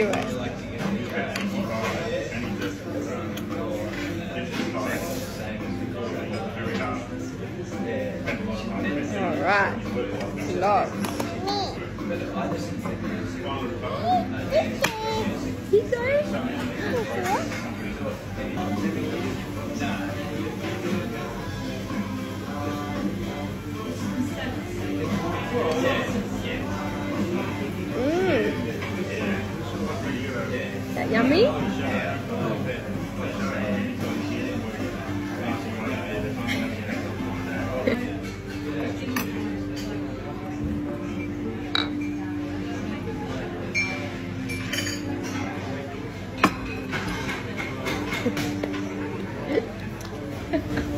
Do it. All right. Lots. Yummy?